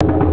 you